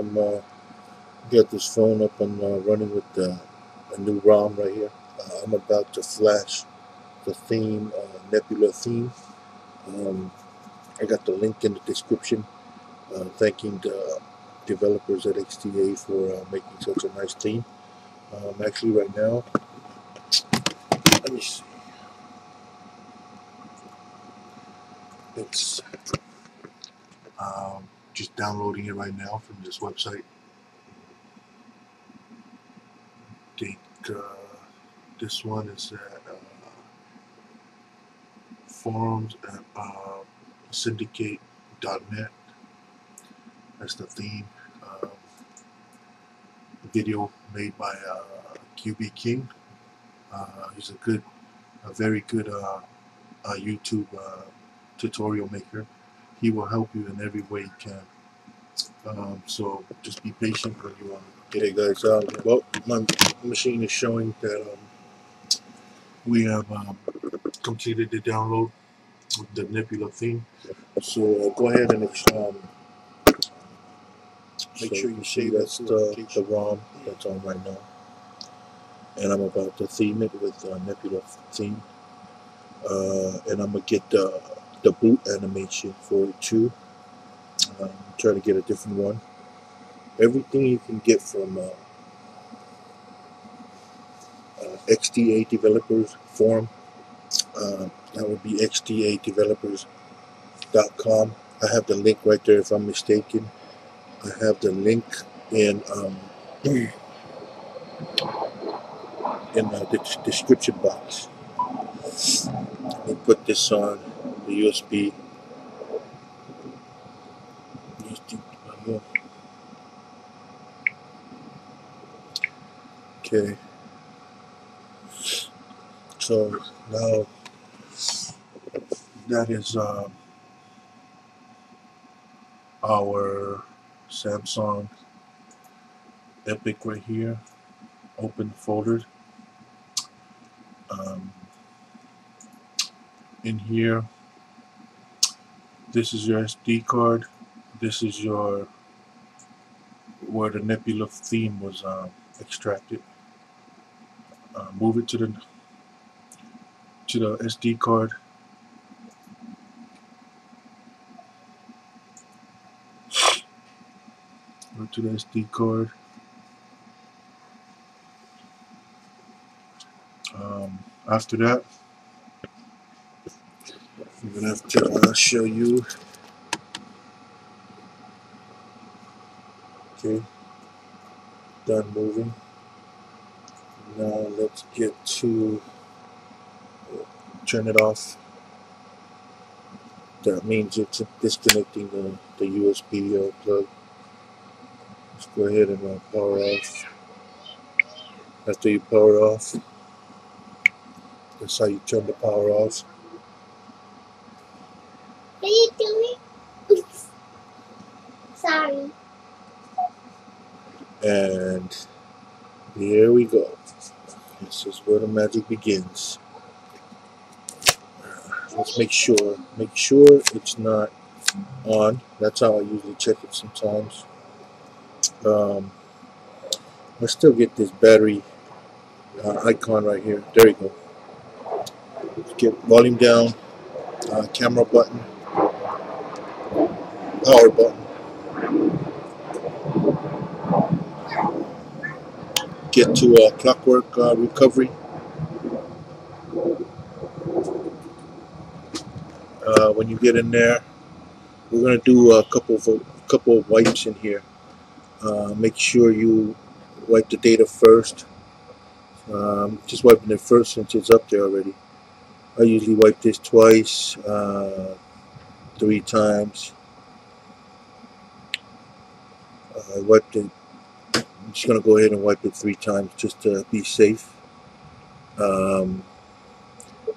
I'm uh, got this phone up and uh, running with a new ROM right here. Uh, I'm about to flash the theme, uh, Nebula theme. Um, I got the link in the description. Uh, thanking the developers at XDA for making such a nice theme. Um, actually, right now, let me see. It's um, just downloading it right now from this website. I think uh, this one is at uh, forums at uh, syndicate.net. That's the theme. Um, video made by uh, QB King. Uh, he's a good, a very good uh, uh, YouTube tutorial maker. He will help you in every way he can. Um, so just be patient when you um, Okay, it, guys. Um, well, my machine is showing that um, we have um, completed the download of the Nebula theme. So uh, go ahead and um, make So sure you see that's the, the ROM that's on right now. And I'm about to theme it with uh, Nebula theme. Uh, and I'm gonna get the the boot animation for it too. Um, try to get a different one. Everything you can get from uh, uh, XDA developers forum. Uh, that would be xdadevelopers.com. I have the link right there if I'm mistaken. I have the link in um, in the description box. Let me put this on the USB. Okay. So now that is uh, our Samsung Epic right here. Open folder. Um, in here, this is your SD card. This is your where the Nebula theme was uh, extracted. Uh, move it to the to the SD card. Go to the SD card. Um, after that, Have to uh, show you. Okay, done moving. Now let's get to turn it off. That means it's disconnecting the, the USB uh, plug. Let's go ahead and uh, power off. After you power off, that's how you turn the power off. What are you doing? Oops. Sorry. And here we go. This is where the magic begins. Let's make sure. Make sure it's not on. That's how I usually check it sometimes. Um, I still get this battery uh, icon right here. There you go. Get volume down, uh, camera button, power button. Get to uh, clockwork uh, recovery. Uh, when you get in there, we're gonna do a couple of a couple of wipes in here. Uh, make sure you wipe the data first. Um, just wiping it first since it's up there already. I usually wipe this twice, uh, three times. Uh, I wiped it. I'm just gonna go ahead and wipe it three times just to be safe. Um,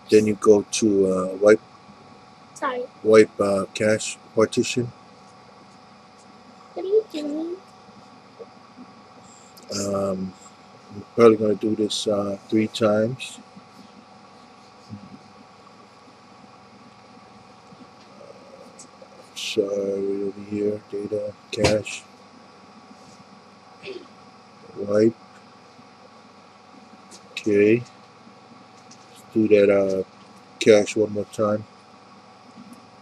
then you go to uh, wipe Sorry. wipe uh, cache partition. What are you doing? Um, I'm probably going to do this uh, three times. Sorry, over here, data, cache. Wipe. Okay. Let's do that uh, cache one more time.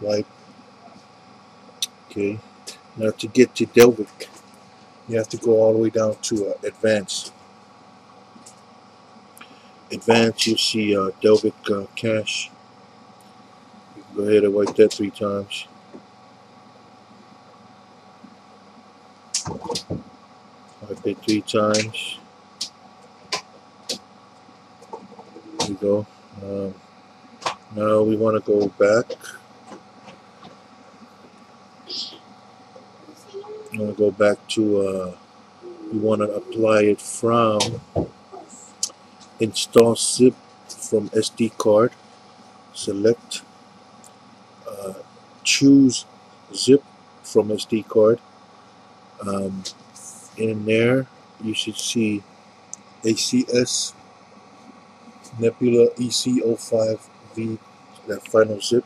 Wipe. Okay. Now to get to Dalvik, you have to go all the way down to uh, Advanced. Advanced, you see uh, Dalvik uh, cache. Go ahead and wipe that three times. Wipe it three times. There you go. Um, now we want to go back. I'm going to go back to, uh, we want to apply it from install zip from SD card. Select, uh, choose zip from SD card. Um, in there, you should see ACS Nebula EC05V, that final zip.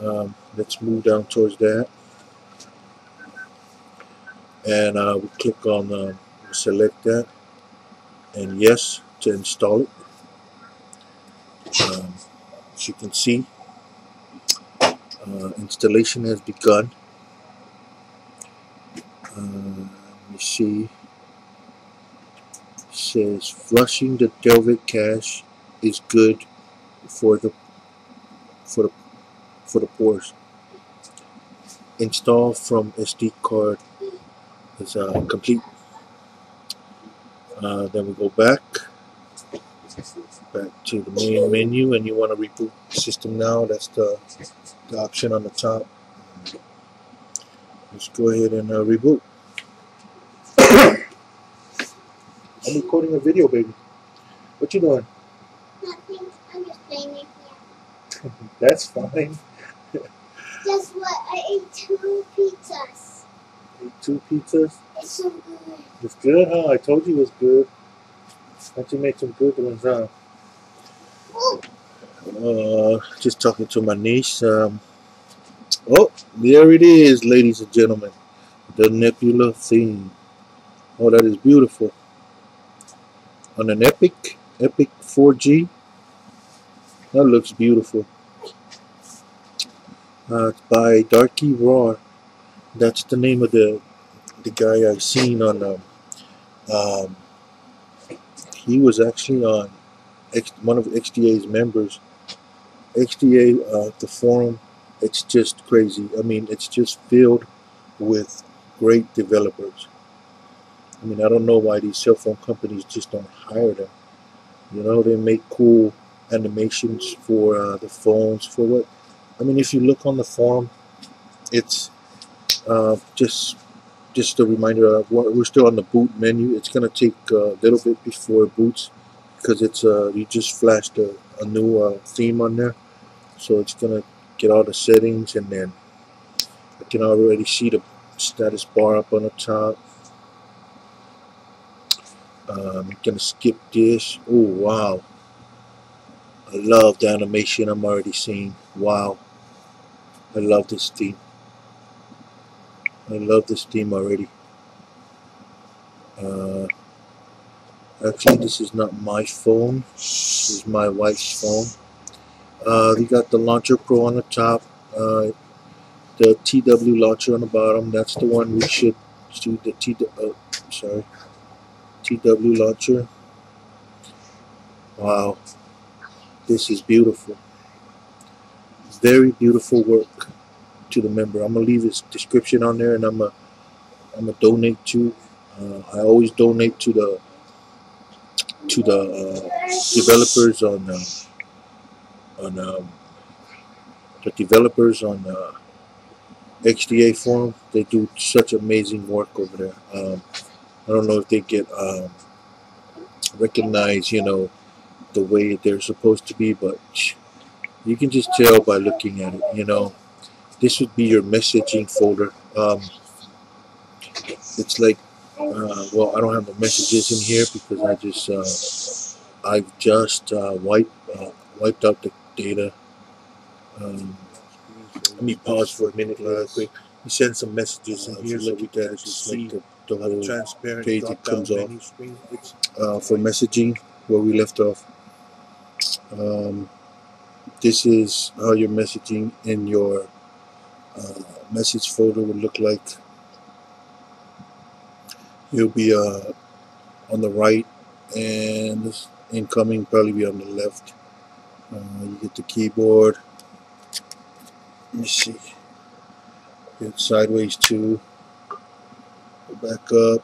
Um, let's move down towards that. And uh, we click on uh, select that. And yes to install it. Um, as you can see uh, installation has begun uh, me see says flushing the Dalvik cache is good for the for the for the pores install from SD card is uh, complete. Uh, then we go back, back to the main menu, and you want to reboot the system now. That's the, the option on the top. Let's go ahead and uh, reboot. I'm recording a video, baby. What you doing? Nothing. I'm just playing it here. That's fine. Guess what? I ate two pizzas. Ate two pizzas. It's so good. It's good, huh? I told you it was good. Thought you made some good ones, huh? Oh, Uh, just talking to my niece. Um, oh, there it is, ladies and gentlemen. The Nebula theme. Oh, that is beautiful. On an Epic, Epic 4G. That looks beautiful. Uh, by Darky Raw. That's the name of the the guy I've seen on. Um, um, he was actually on X, one of XDA's members. XDA, uh, the forum, it's just crazy. I mean, it's just filled with great developers. I mean, I don't know why these cell phone companies just don't hire them. You know, they make cool animations for uh, the phones. For what? I mean, if you look on the forum, it's uh, just just a reminder. Of what, we're still on the boot menu. It's gonna take a little bit before it boots because it's uh, you just flashed a, a new uh, theme on there, so it's gonna get all the settings and then I can already see the status bar up on the top. Um, gonna skip this. Oh wow! I love the animation I'm already seeing. Wow! I love this theme. I love this theme already. Uh, actually, this is not my phone. This is my wife's phone. Uh, we got the Launcher Pro on the top. Uh, the TW launcher on the bottom. That's the one we should do. The T. Uh, sorry, TW launcher. Wow, this is beautiful. Very beautiful work to the member. I'm gonna leave his description on there, and I'm gonna I'm gonna donate to. Uh, I always donate to the to the uh, developers on uh, on um, the developers on uh, XDA forum. They do such amazing work over there. Um, I don't know if they get um, recognized, you know, the way they're supposed to be, but you can just tell by looking at it. You know, this would be your messaging folder. Um, it's like, uh, well, I don't have the messages in here because I just, uh, I've just uh, wiped uh, wiped out the data. Um, let me pause for a minute real quick. We send some messages in here so we can see on the page it comes. Uh, for messaging where we left off. Um, this is how your messaging in your uh, message folder would look like. You'll be uh, on the right, and this incoming probably be on the left. Uh, you get the keyboard. Let me see. Get sideways too. Back up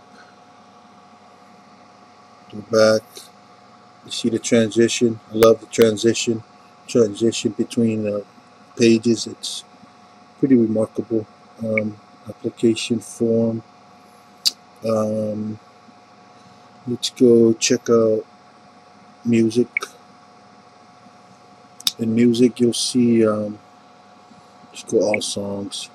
go back. You see the transition. I love the transition. Transition between uh, pages. It's pretty remarkable. Um, application form. Um, let's go check out music. In music, you'll see. Um, let's go all songs.